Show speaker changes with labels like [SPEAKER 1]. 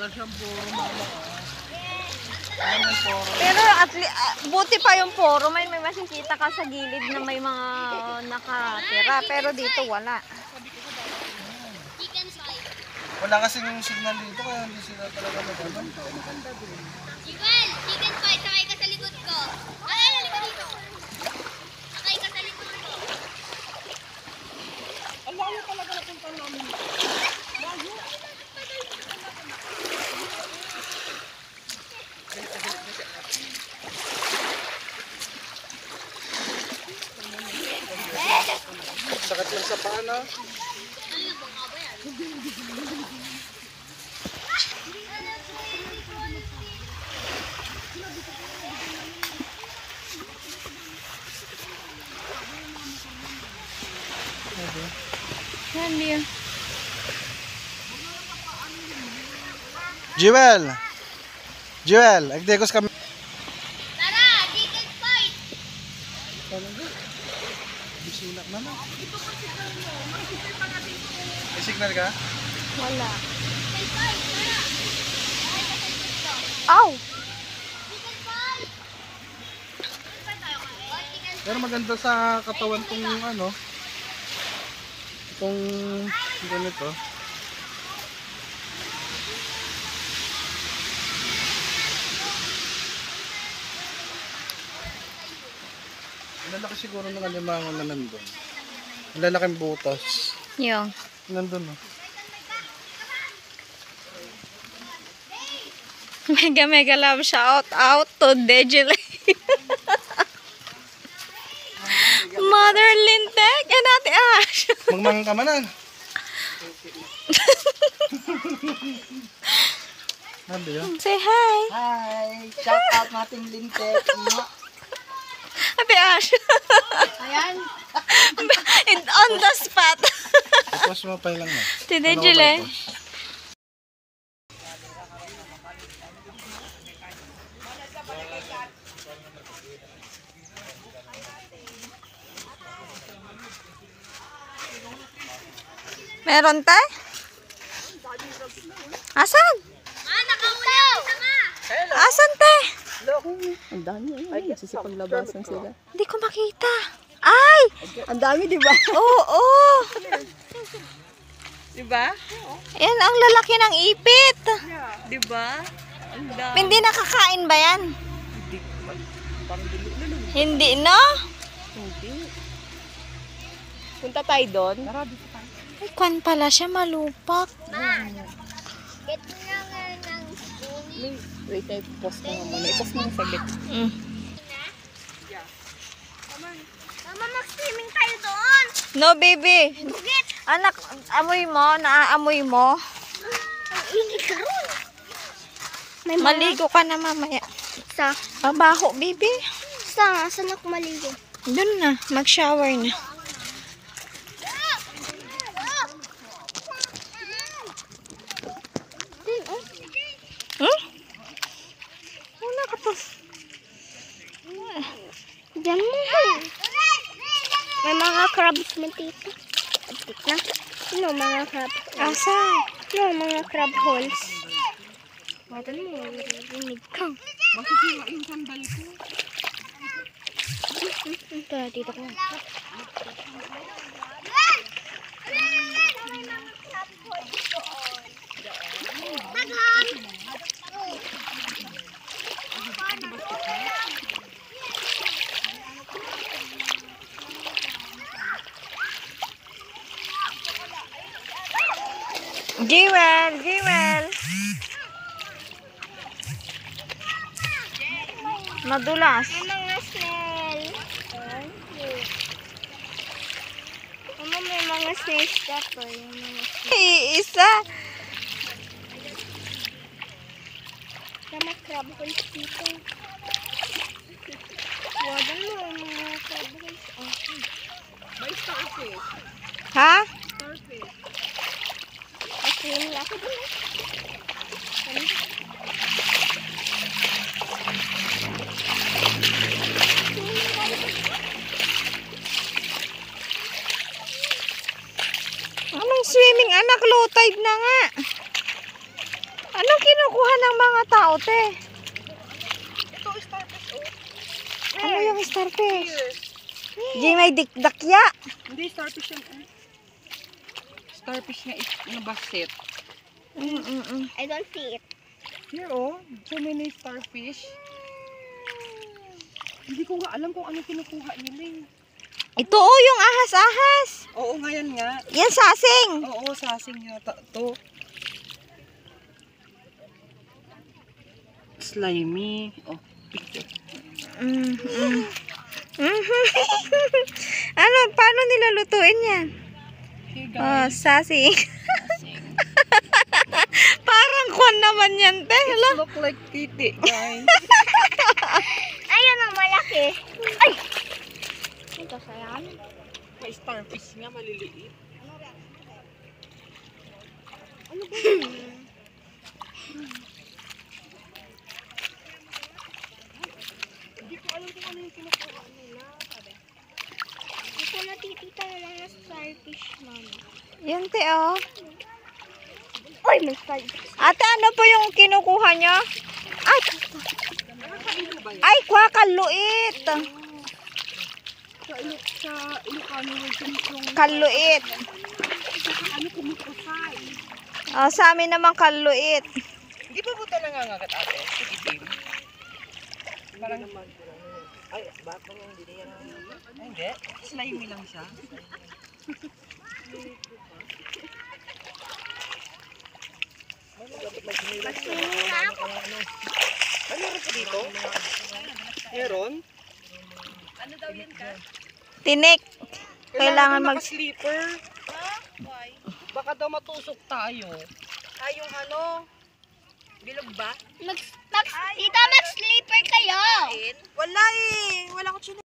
[SPEAKER 1] Para siyang puro puro.
[SPEAKER 2] Pero at li- ah, buti pa yung poro. May, may makikita ka sa gilid na may mga nakatira. Pero dito wala.
[SPEAKER 1] Wala kasing signal dito kaya hindi sila talaga nag-ano.
[SPEAKER 3] Jewel, chicken pie, sakay ka sa likod ko. Ay, ay, halika dito. Sakay ka sa likod ko.
[SPEAKER 1] Sakit lang sa paa no?
[SPEAKER 2] Yan yun.
[SPEAKER 1] Jewel! Jewel, agdekos kami.
[SPEAKER 3] Tara, chicken pie.
[SPEAKER 1] Bisulak na no? May signal ka?
[SPEAKER 2] Wala.
[SPEAKER 3] Chicken pie, tara. Sakay ka sa likod ko.
[SPEAKER 2] Aw!
[SPEAKER 3] Chicken pie. Chicken pie tayo kain. Oh, chicken
[SPEAKER 1] Pero maganda sa katawan tong ano, itong ganito. Ang lalaki siguro ng alimango na nandun. Ang lalaking butas.
[SPEAKER 2] Yung.
[SPEAKER 1] Nandun oh.
[SPEAKER 2] Mega mega love shout out to Dejele. Mother Lintek and Ate Ash.
[SPEAKER 1] Mangmang ka manan. Sabi yun.
[SPEAKER 2] Say hi.
[SPEAKER 4] Hi! Shout out nating lintek.
[SPEAKER 2] Ate Ash.
[SPEAKER 4] Ayan.
[SPEAKER 2] And on the
[SPEAKER 1] Tapos mo pa lang mo.
[SPEAKER 2] Si Dejele. Meron tay? Asan?
[SPEAKER 3] Ah, tanga.
[SPEAKER 2] Asan te?
[SPEAKER 4] Ang dami. Ay, nagsisipaglabasan sila.
[SPEAKER 2] Hindi ko makita. Ay!
[SPEAKER 4] Ang dami, di ba?
[SPEAKER 2] Oo! oo.
[SPEAKER 4] Di ba?
[SPEAKER 2] Yan ang lalaki ng ipit.
[SPEAKER 4] Di ba? Ang dami.
[SPEAKER 2] Hindi nakakain ba yan? Hindi, no?
[SPEAKER 4] Hindi. Punta tayo doon.
[SPEAKER 2] Ay, kwan pala siya, malupak.
[SPEAKER 3] Get na nga ng
[SPEAKER 4] wait, ay, post ko nga muna. I-post mo na saglit.
[SPEAKER 2] Mm.
[SPEAKER 3] Mama, mag-swimming tayo doon.
[SPEAKER 2] No, baby. Anak, amoy mo, naaamoy mo.
[SPEAKER 3] Ang init ka ron. May
[SPEAKER 2] Maligo ka na mamaya.
[SPEAKER 3] Sa,
[SPEAKER 2] Babaho, baby.
[SPEAKER 3] sa, saan ako maligo?
[SPEAKER 2] Doon na, mag-shower na. Hmm? Wala ka pa.
[SPEAKER 3] Diyan mo. May mga crabs mo dito. Abtik na. No, mga crab holes.
[SPEAKER 2] Asa?
[SPEAKER 3] No, mga crab holes. Wala mo, rinig ka.
[SPEAKER 4] Masisira yung sandal ko.
[SPEAKER 3] Ito, dito ko.
[SPEAKER 2] Jewel, Jewel. Madulas.
[SPEAKER 3] May mga snail. Mama, may mga snails ka po.
[SPEAKER 2] Isa.
[SPEAKER 3] May crab holes dito. Wala mo, mga crab holes.
[SPEAKER 4] May starfish.
[SPEAKER 2] Ha?
[SPEAKER 4] Starfish.
[SPEAKER 3] Maswim ako dun.
[SPEAKER 2] Anong swimming anak? Low tide na nga. Anong kinukuha ng mga tao, te?
[SPEAKER 4] Ito, starfish, oh.
[SPEAKER 2] Ano yung starfish? Di may dikdakya.
[SPEAKER 4] Hindi, starfish yan. eh. Starfish nga nabasit.
[SPEAKER 2] Mm-mm.
[SPEAKER 3] I don't see it.
[SPEAKER 4] Here, oh. So many starfish. Hindi ko nga alam kung anong kinukuha nila eh.
[SPEAKER 2] Ito oh, yung ahas-ahas.
[SPEAKER 4] Oo nga yan nga.
[SPEAKER 2] Yan sasing.
[SPEAKER 4] Oo, sasing yata to. Slimy. Oh, picture.
[SPEAKER 2] Mm, mm. Ano, paano nilalutuin yan?
[SPEAKER 4] Here
[SPEAKER 2] Oh,
[SPEAKER 4] guys.
[SPEAKER 2] sasing. Parang kwan naman yan, te.
[SPEAKER 4] It look like titi, guys.
[SPEAKER 3] Ayun ang malaki. Ay! Ito sa yan.
[SPEAKER 4] May starfish nga, maliliit.
[SPEAKER 3] Ito natitita na lang na starfish, ma'am.
[SPEAKER 2] Yan, te, oh.
[SPEAKER 3] Uy, may starfish.
[SPEAKER 2] Ate, ano po yung kinukuha nyo? Ay! Ay, kwa, kaluit.
[SPEAKER 4] Sa, ilo, sa Ilocano word yung yung
[SPEAKER 2] Kaluit.
[SPEAKER 4] ano kumukusay.
[SPEAKER 2] Oh, sa amin naman kaluit.
[SPEAKER 4] Hindi pa buta nangangagat ate? Sige, Tim. Parang... Ay, batang hindi na yan. Ay, hindi. Slimy lang siya. Ay, meron pa dito? Meron?
[SPEAKER 2] Tinik. Kailangan mag...
[SPEAKER 4] sleeper Baka daw matusok tayo. Ay, yung ano? Bilog ba?
[SPEAKER 3] Mag, mag, tita, mag-sleeper kayo.
[SPEAKER 2] Wala eh. Wala ko